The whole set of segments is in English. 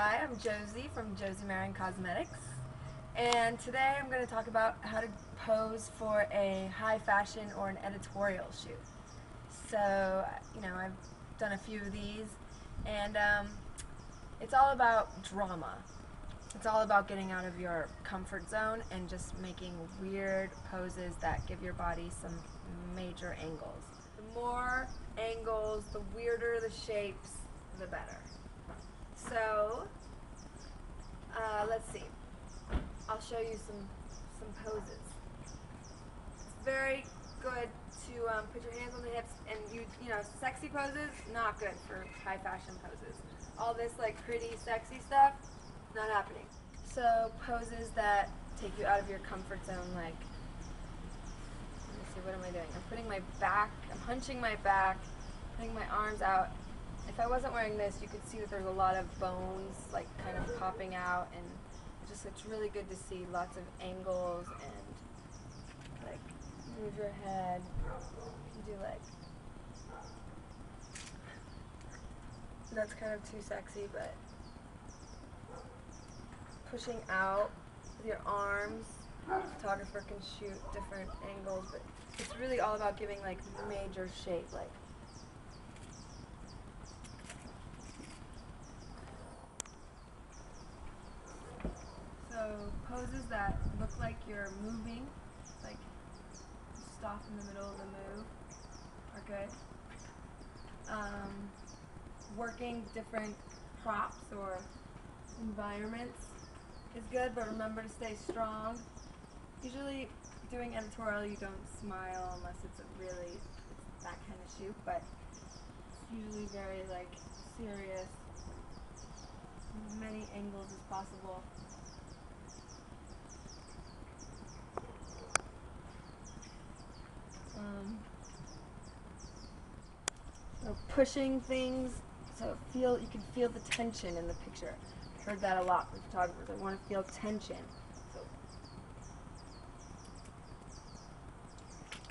Hi, I'm Josie from Josie Maran Cosmetics, and today I'm going to talk about how to pose for a high fashion or an editorial shoot. So, you know, I've done a few of these, and um, it's all about drama. It's all about getting out of your comfort zone and just making weird poses that give your body some major angles. The more angles, the weirder the shapes, the better. So, uh, let's see. I'll show you some some poses. It's very good to um, put your hands on the hips and you you know sexy poses not good for high fashion poses. All this like pretty sexy stuff not happening. So poses that take you out of your comfort zone like let me see what am I doing? I'm putting my back I'm hunching my back, putting my arms out if I wasn't wearing this, you could see that there's a lot of bones like kind of popping out and just it's really good to see lots of angles and like move your head. You do like that's kind of too sexy but pushing out with your arms the photographer can shoot different angles but it's really all about giving like major shape like poses that look like you're moving, like stop in the middle of the move, are good. Um, working different props or environments is good, but remember to stay strong. Usually doing editorial you don't smile unless it's a really that kind of shoot, but it's usually very like serious, many angles as possible. Pushing things, so feel you can feel the tension in the picture. I've heard that a lot from photographers. I want to feel tension. So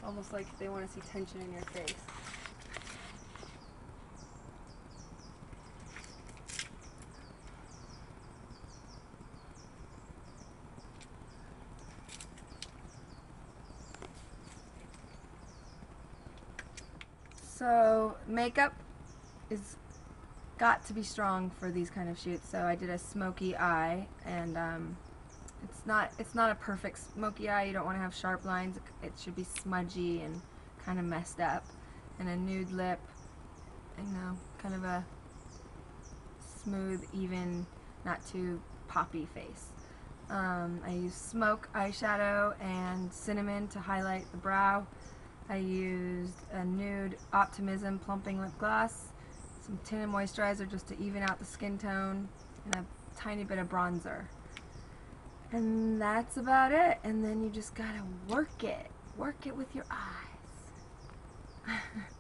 almost like they want to see tension in your face. So makeup is got to be strong for these kind of shoots. So I did a smoky eye, and um, it's not it's not a perfect smoky eye. You don't want to have sharp lines. It should be smudgy and kind of messed up. And a nude lip, you know, kind of a smooth, even, not too poppy face. Um, I use smoke eyeshadow and cinnamon to highlight the brow. I used a nude Optimism plumping lip gloss, some tinted moisturizer just to even out the skin tone, and a tiny bit of bronzer. And that's about it. And then you just gotta work it. Work it with your eyes.